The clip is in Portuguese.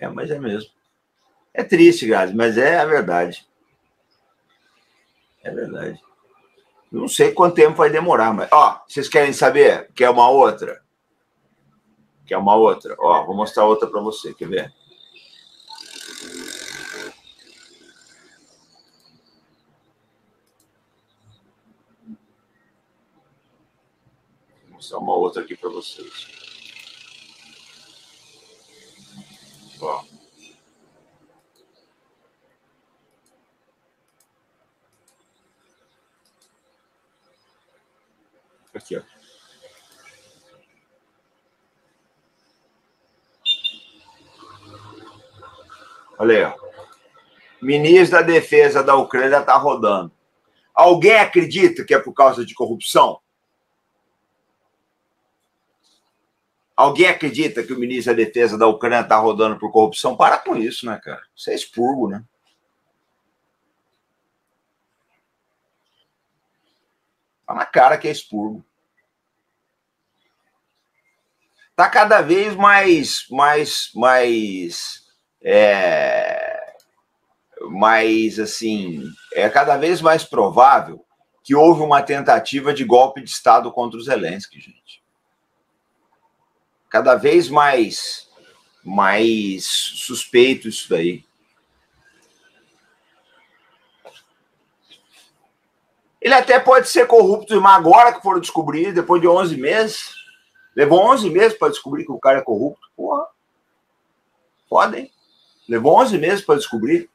É, mas é mesmo. É triste, Grazi, mas é a verdade. É verdade. Não sei quanto tempo vai demorar, mas. Ó, vocês querem saber? Quer uma outra? Quer uma outra? Ó, vou mostrar outra para você, quer ver? Vou mostrar uma outra aqui para vocês. Ó. Aqui, ó. Olha aí, ó. Ministro da Defesa da Ucrânia está rodando. Alguém acredita que é por causa de corrupção? Alguém acredita que o ministro da Defesa da Ucrânia está rodando por corrupção? Para com isso, né, cara? Isso é expurgo, né? Tá na cara que é expurgo. Tá cada vez mais, mais, mais, é, mais assim, é cada vez mais provável que houve uma tentativa de golpe de Estado contra o Zelensky, gente. Cada vez mais, mais suspeito isso daí. Ele até pode ser corrupto, mas agora que foram descobrir, depois de 11 meses, levou 11 meses para descobrir que o cara é corrupto. Porra. Podem. Levou 11 meses para descobrir.